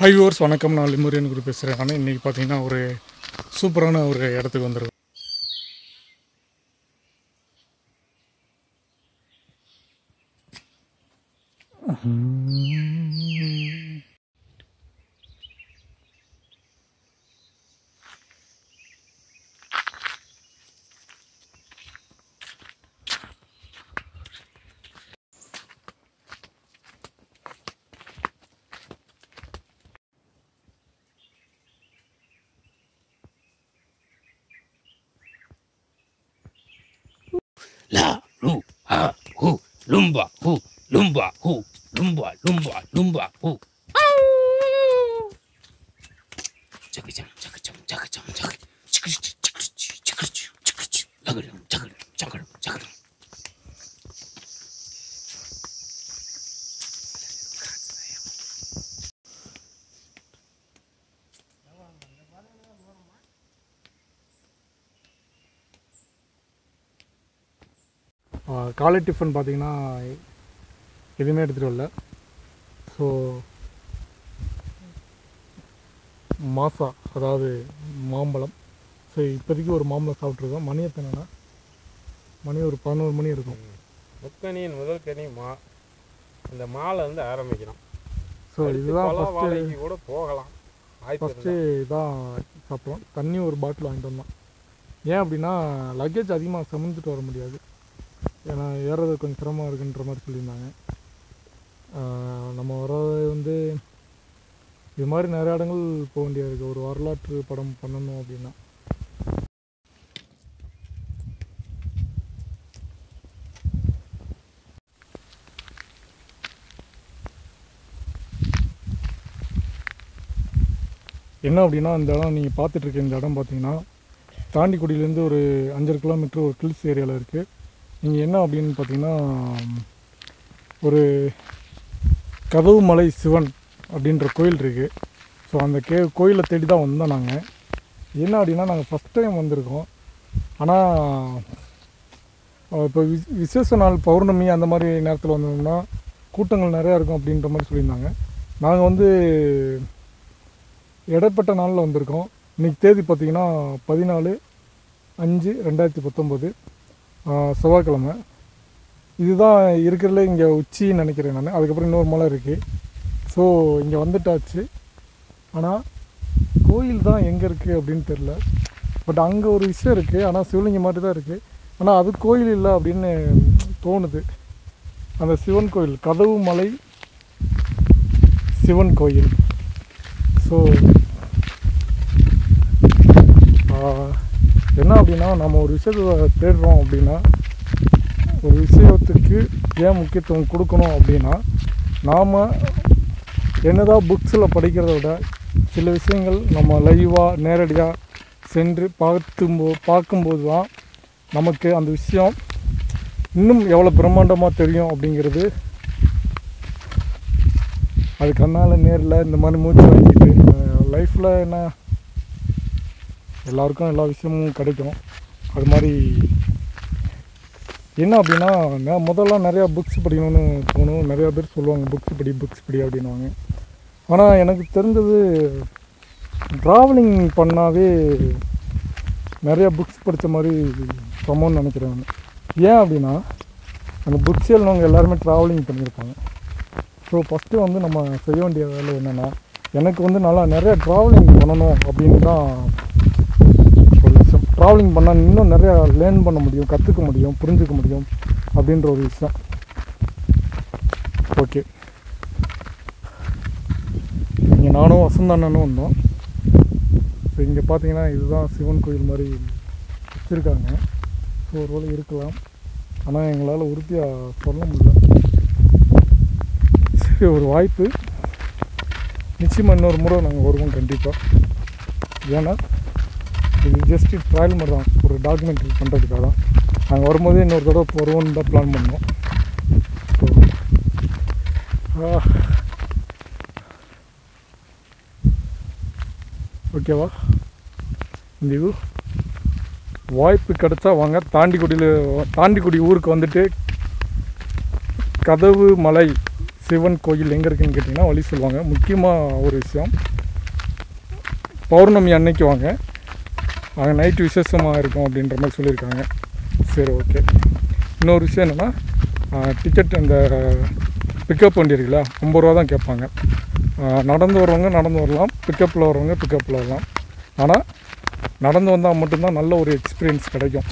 High ores வணக்கம். நான் லிமுரியன் குரு பேசுகிறேன் ஆனால் இன்றைக்கி பார்த்தீங்கன்னா ஒரு சூப்பரான ஒரு இடத்துக்கு வந்துருக்கோம். Mm-hmm. Lumba, hu, lumba, hu, lumba, lumba, lumba, hu. காலை டிஃபன் பார்த்தீங்கன்னா எதுவுமே எடுத்துகிட்டு வரல. ஸோ மாசா அதாவது மாம்பழம். ஸோ இப்போதைக்கு ஒரு மாம்பழம் சாப்பிட்ருக்கோம் மணி எத்தனைனா மணி ஒரு பதினோரு மணி இருக்கும். முக்கணியின் முதல் கனி மா. இந்த மாலை வந்து ஆரம்பிக்கணும் ஸோ இதுதான் ஃபஸ்ட்டு கூட போகலாம். ஃபஸ்ட்டு. இதான் சாப்பிட்றோம் தண்ணி ஒரு பாட்டில் வாங்கிட்டு வந்தோம். ஏன் அப்படின்னா லக்கேஜ் அதிகமாக சுமந்துட்டு வர முடியாது. ஏன்னா ஏறது கொஞ்சம் சிரமம் இருக்குன்ற மாதிரி சொல்லியிருந்தாங்க. நம்ம வர்றது வந்து இது மாதிரி நிறைய இடங்கள் போக வேண்டியது இருக்குது ஒரு வரலாற்று படம் பண்ணணும் அப்படின்னா. என்ன அப்படின்னா இந்த இடம் நீங்கள் பார்த்துட்ருக்க இந்த இடம் பார்த்தீங்கன்னா தாண்டிக்குடியிலேருந்து ஒரு அஞ்சரை கிலோமீட்டர் ஒரு கில்ஸ் ஏரியாவில் இருக்குது நீங்கள் என்ன அப்படின்னு பார்த்தீங்கன்னா ஒரு கதவு மலை சிவன் அப்படின்ற கோயில் இருக்குது ஸோ அந்த கே கோயிலை தேடி தான் வந்தோம் நாங்கள் என்ன அப்படின்னா நாங்கள் ஃபஸ்ட் டைம் வந்திருக்கோம். ஆனால் இப்போ வி விசேஷ நாள் பௌர்ணமி அந்த மாதிரி நேரத்தில் வந்தோம்னா கூட்டங்கள் நிறையா இருக்கும் அப்படின்ற மாதிரி சொல்லியிருந்தாங்க. நாங்கள் வந்து இடைப்பட்ட நாளில் வந்திருக்கோம். இன்றைக்கி தேதி பார்த்தீங்கன்னா பதினாலு அஞ்சு ரெண்டாயிரத்தி பத்தொம்போது செவ்வாய்க்கிழமை. இதுதான் இருக்கிறதுல இங்கே உச்சின்னு நினைக்கிறேன் நான். அதுக்கப்புறம் இன்னொரு மலை இருக்குது ஸோ இங்கே வந்துட்டாச்சு. ஆனால் கோயில் தான் எங்கே இருக்குது அப்படின்னு தெரில பட் அங்கே ஒரு விஷயம் இருக்குது ஆனால் சிவலிங்கம் மாதிரி தான் இருக்குது ஆனால் அது கோயில் இல்லை அப்படின்னு தோணுது. அந்த சிவன் கோயில் கதவு மலை சிவன் கோயில். ஸோ என்ன அப்படின்னா நம்ம ஒரு விஷயத்தை தேடுறோம் அப்படின்னா ஒரு விஷயத்துக்கு ஏன் முக்கியத்துவம் கொடுக்கணும் அப்படின்னா நாம் என்னதான் புக்ஸில் படிக்கிறத விட சில விஷயங்கள் நம்ம லைவாக நேரடியாக சென்று பார்த்தும்போ பார்க்கும்போது தான் நமக்கு அந்த விஷயம் இன்னும் எவ்வளோ பிரம்மாண்டமாக தெரியும் அப்படிங்கிறது. அது கண்ணால் நேரில் இந்த மாதிரி மூச்சு வாங்கிட்டு லைஃப்பில் என்ன எல்லாருக்கும் எல்லா விஷயமும் கிடைக்கும். அது மாதிரி என்ன அப்படின்னா நான் முதல்ல நிறையா புக்ஸ் படிக்கணும்னு தோணும். நிறையா பேர் சொல்லுவாங்க புக்ஸ் படி புக்ஸ் படி அப்படின்வாங்க ஆனால் எனக்கு தெரிஞ்சது ட்ராவலிங் பண்ணாவே நிறையா புக்ஸ் படித்த மாதிரி சமம்னு நினைக்கிறேன் ஏன் அப்படின்னா அந்த புக்ஸ் எழுந்தவங்க எல்லாருமே ட்ராவலிங் பண்ணியிருப்பாங்க. ஸோ ஃபஸ்ட்டு வந்து நம்ம செய்ய வேண்டிய வேலை என்னென்னா எனக்கு வந்து நல்லா நிறைய ட்ராவலிங் பண்ணணும் அப்படின்னு தான் ட்ராவலிங் பண்ணால் இன்னும் நிறையா லேர்ன் பண்ண முடியும் கற்றுக்க முடியும் புரிஞ்சுக்க முடியும் அப்படின்ற ஒரு விஷயம். ஓகே இங்கே நானும் வசந்த அண்ணனும் வந்தோம். ஸோ இங்கே பார்த்தீங்கன்னா இதுதான் சிவன் கோயில் மாதிரி வச்சுருக்காங்க. ஸோ ஒரு வேலை இருக்கலாம். ஆனால் எங்களால் உறுதியாக சொல்ல முடியல. சரி ஒரு வாய்ப்பு. நிச்சயமாக இன்னொரு முறை நாங்கள் வருவோம் கண்டிப்பாக ஏன்னா இது ஜஸ்ட் ட்ரையல் மாதிரி தான் ஒரு டாக்குமெண்ட்ரி பண்ணுறதுக்காக தான். நாங்கள் வரும்போதே இன்னொரு தடவை வருவோம்னு தான் பிளான் பண்ணோம். ஸோ ஓகேவா இந்த இது வாய்ப்பு கிடச்சா வாங்க. தாண்டிக்குடியில் தாண்டிக்குடி ஊருக்கு வந்துட்டு கதவு மலை சிவன் கோயில் எங்கே இருக்குன்னு கேட்டிங்கன்னா வழி சொல்லுவாங்க. முக்கியமாக ஒரு விஷயம் பௌர்ணமி அன்னைக்கு வாங்க. அங்கே நைட்டு விசேஷமாக இருக்கும் அப்படின்ற மாதிரி சொல்லியிருக்காங்க. சரி ஓகே இன்னொரு விஷயம் என்னென்னா டிக்கெட் அந்த பிக்கப் வண்டி இருக்குல்ல ஐம்பது ரூபா தான் கேட்பாங்க. நடந்து வரவங்க நடந்து வரலாம் பிக்கப்பில் வரவங்க பிக்கப்பில் வரலாம். ஆனால் நடந்து வந்தால் மட்டும்தான் நல்ல ஒரு எக்ஸ்பீரியன்ஸ் கிடைக்கும்.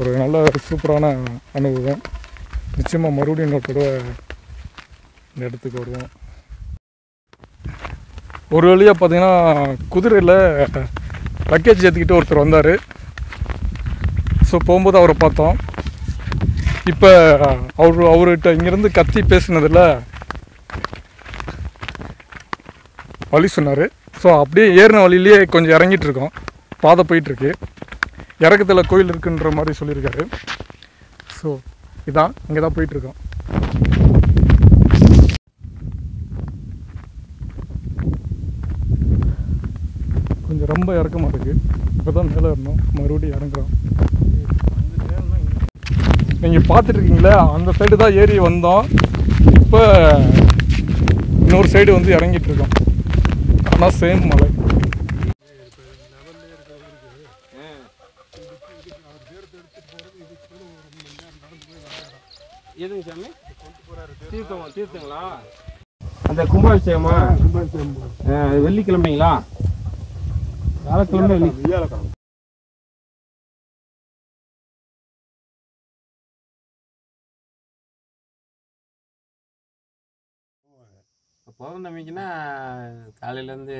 ஒரு நல்ல சூப்பரான அனுபவம். நிச்சயமாக மறுபடியும் இன்னொரு தடவை இந்த இடத்துக்கு வருவோம். ஒரு வழியாக பார்த்தீங்கன்னா குதிரையில் லக்கேஜ் ஏற்றிக்கிட்டு ஒருத்தர் வந்தார். ஸோ போகும்போது அவரை பார்த்தோம். இப்போ அவர் அவர்கிட்ட இங்கேருந்து கத்தி பேசினதில் வழி சொன்னார். ஸோ அப்படியே ஏறின வழியிலேயே கொஞ்சம் இறங்கிட்டு இருக்கோம். பாதை போயிட்டுருக்கு இறக்கத்தில் கோயில் இருக்குன்ற மாதிரி சொல்லியிருக்காரு. ஸோ இதான் இங்கே தான் போயிட்டுருக்கோம். கொஞ்சம் ரொம்ப இறக்கமாக இருக்குது இப்போ தான் மேலே இருந்தோம் மறுபடியும் இறங்குறோம். நீங்கள் பார்த்துட்ருக்கீங்களே அந்த சைடு தான் ஏறி வந்தோம். இப்போ இன்னொரு சைடு வந்து இறங்கிட்டு இருக்கோம் ஆனால் சேம் மலை. எதுங்க சாமி? தீர்த்தம் தீர்த்தங்களா? அந்த கும்பாபிஷேகமா? அது வெள்ளிக்கிழமைங்களா? வியாழக்கிழமை வெள்ளி பௌர்ணமிக்குன்னா காலையிலேருந்து